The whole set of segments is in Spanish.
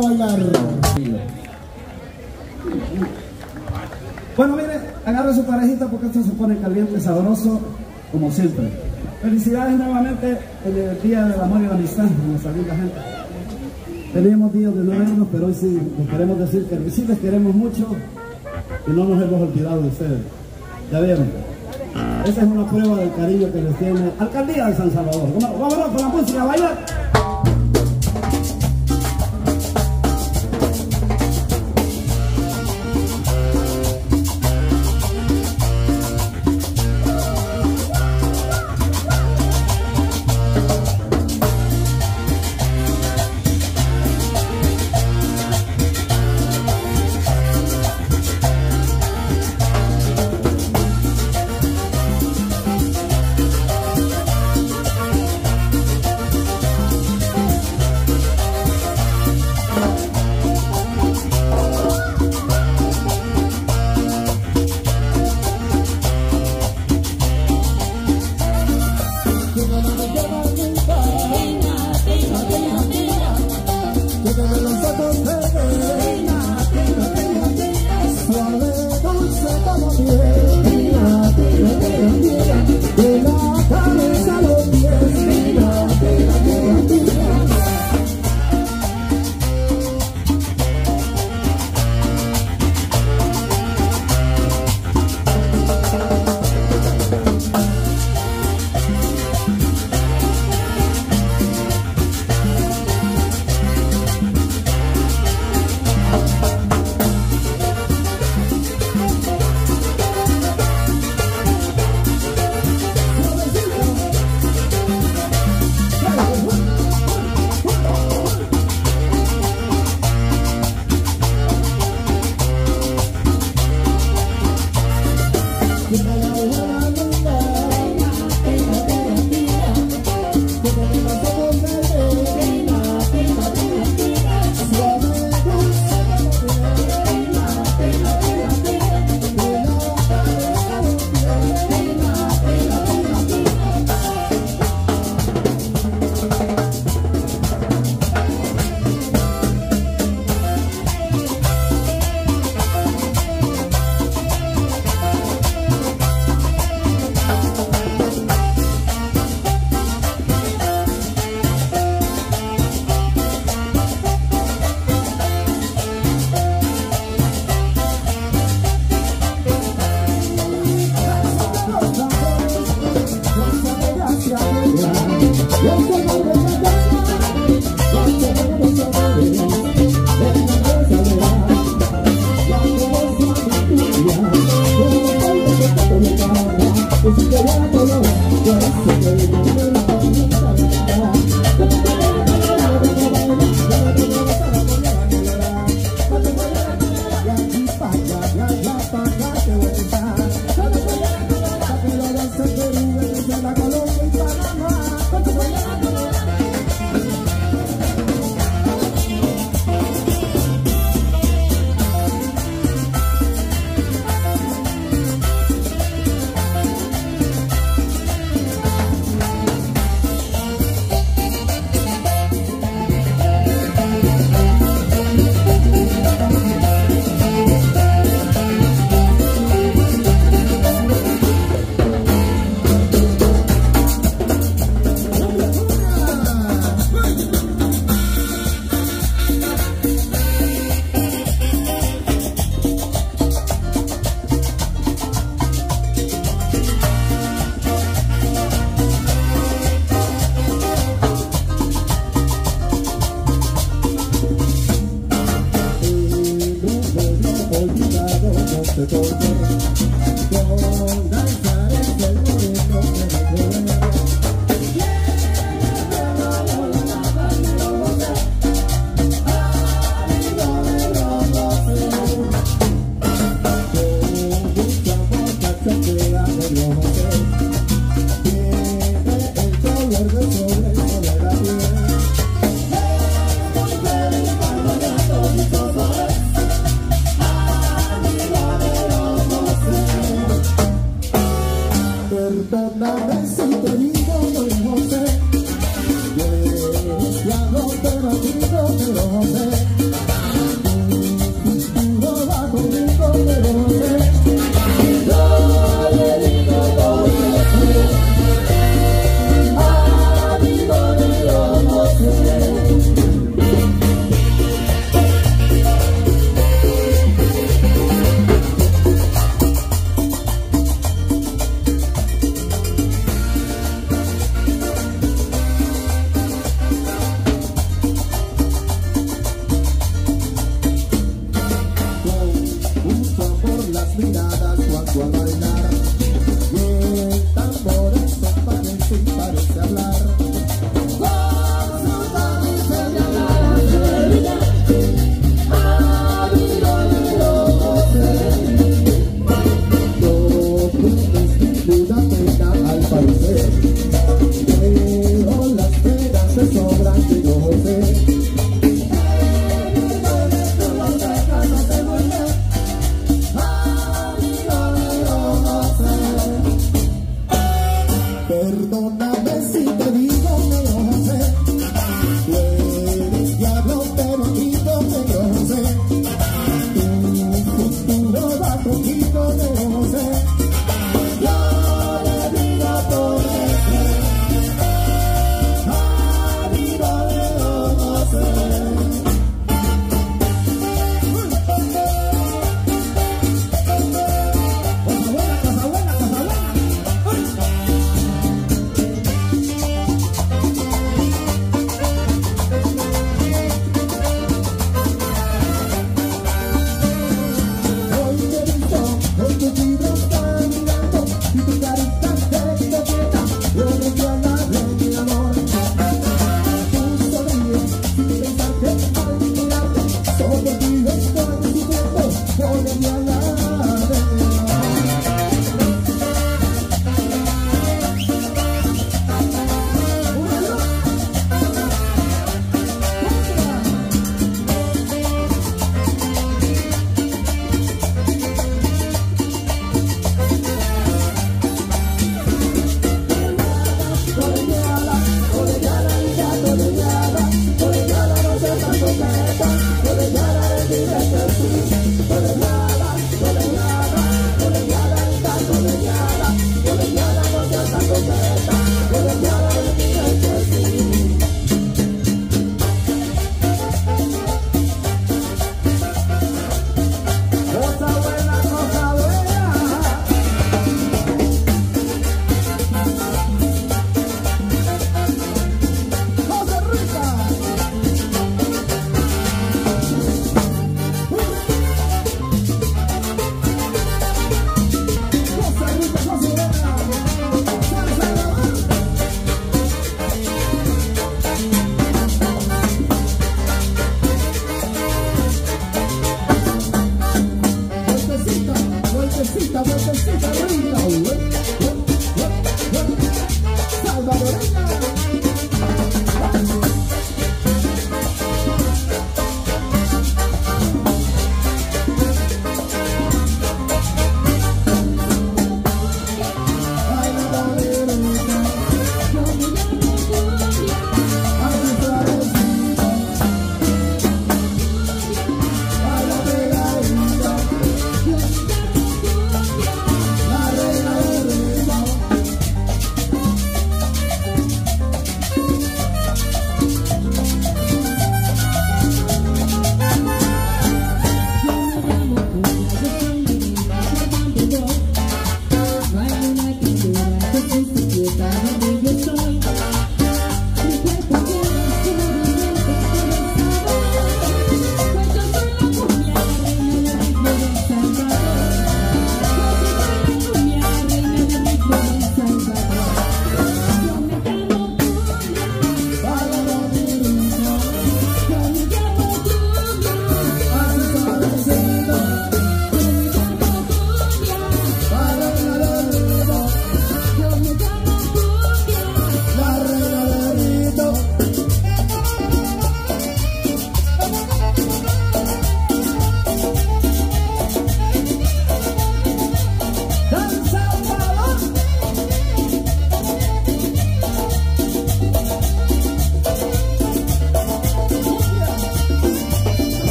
bailar. Bueno, mire, agarre su parejita porque esto se pone caliente, sabroso, como siempre. Felicidades nuevamente en el Día del Amor y la Amistad, nuestra linda gente. Teníamos días de no vernos, pero hoy sí les queremos decir que sí les queremos mucho y no nos hemos olvidado de ustedes. ¿Ya vieron? Esa es una prueba del cariño que les tiene Alcaldía de San Salvador. Vámonos con la música bailar.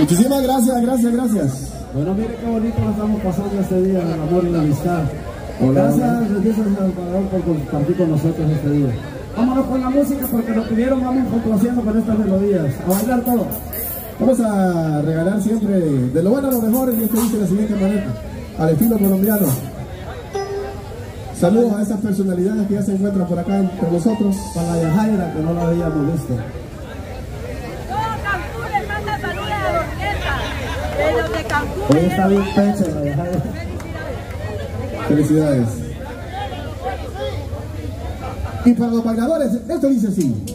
Muchísimas gracias, gracias, gracias. Bueno, mire qué bonito lo estamos pasando este día del amor y la amistad. Hola, gracias, al Salvador por compartir con nosotros este día. Vámonos con la música porque lo pidieron, vamos complaciendo con estas melodías. A bailar todo. Vamos a regalar siempre de lo bueno a lo mejor y esto dice de la siguiente manera, al estilo colombiano. Saludos a esas personalidades que ya se encuentran por acá entre nosotros. Para la Yajaira, que no la habíamos visto. Todo Cancún les manda saludos a la orquesta. De los de Cancún. Hoy está bien pecho. Felicidades. Y para los bailadores, esto dice así.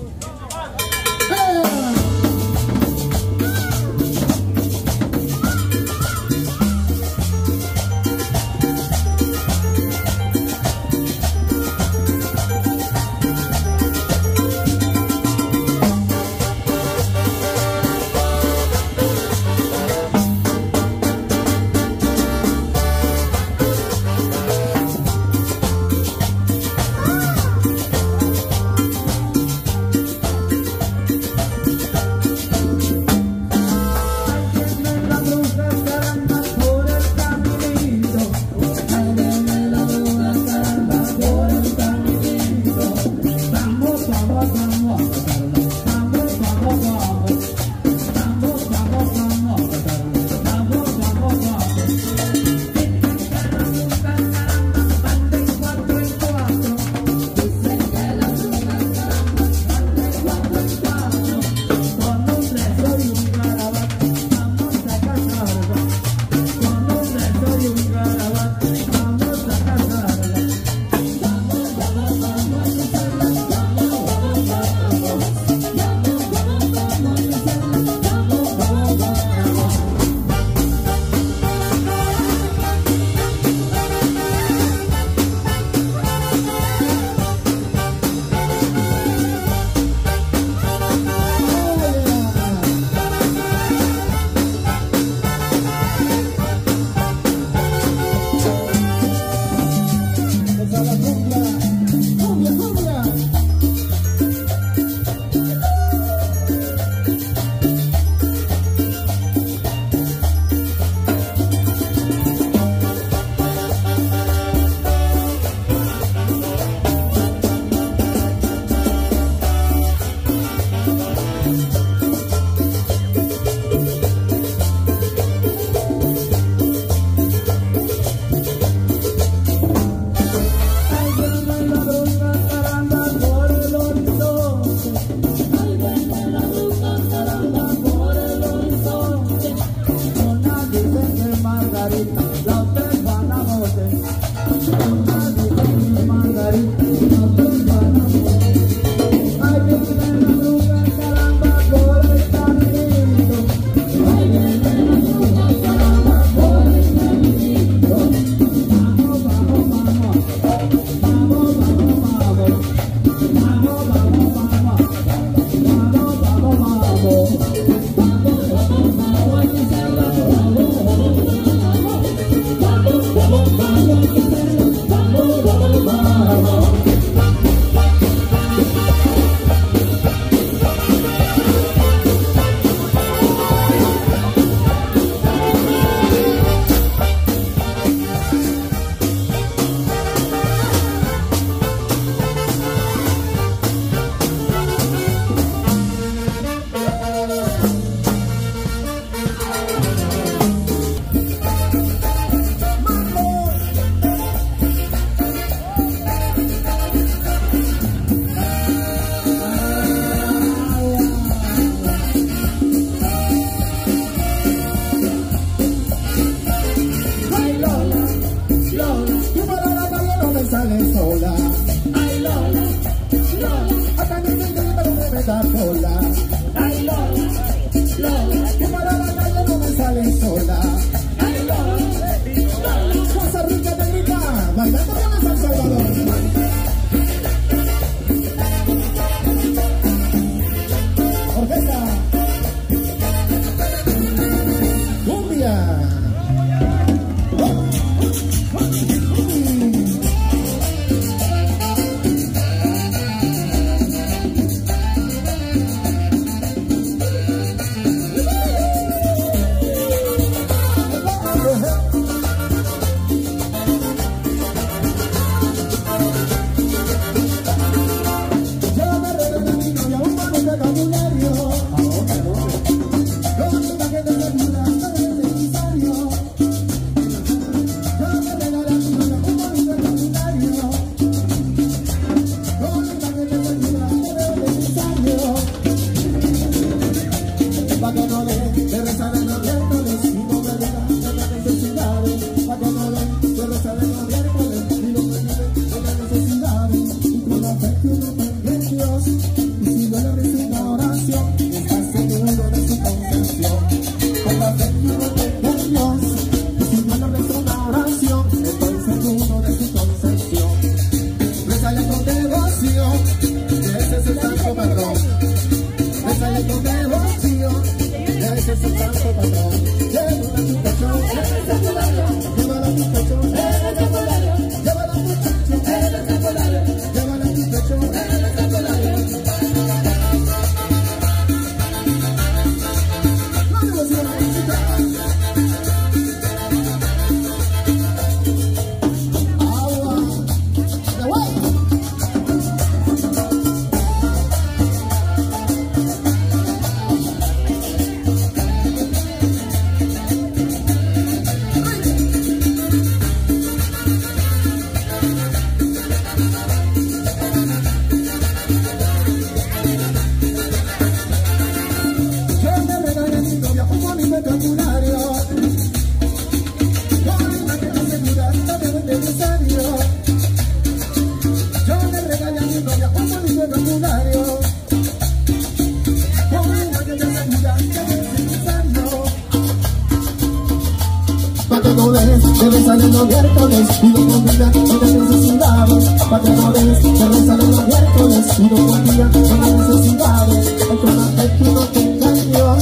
Pateadores, deben salir los miércoles Y no comida, no que no Pateadores, deben salir los miércoles Y no comida, no las necesidades. El corazón no te engañó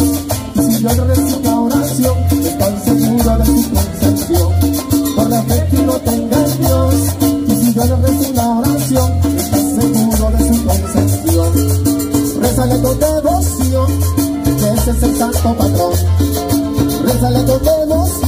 Y si yo agradezco la oración Están segura de su concepción. Por la fe que no te engañó Y si yo agradezco la oración Están seguro de su concepción. Rezale con devoción Que ese es el santo patrón. Rezale con devoción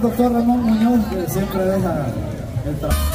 doctor Ramón Muñoz, que siempre deja el trabajo.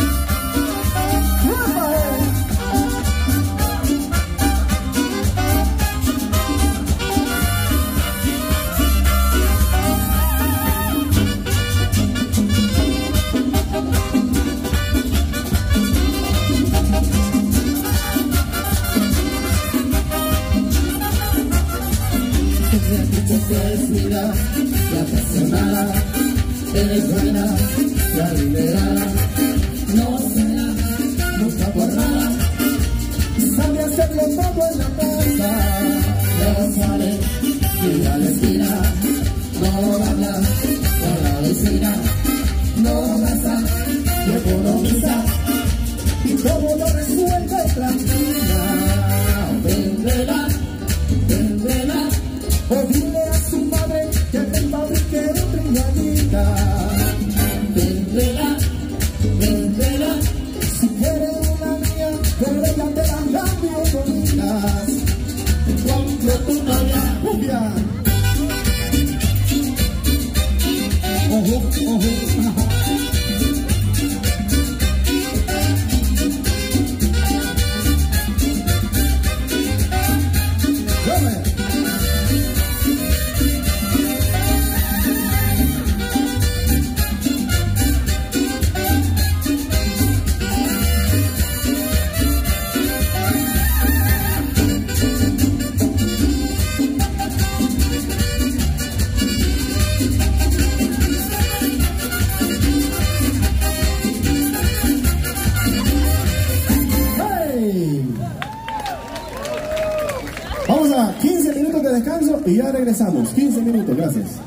Gracias.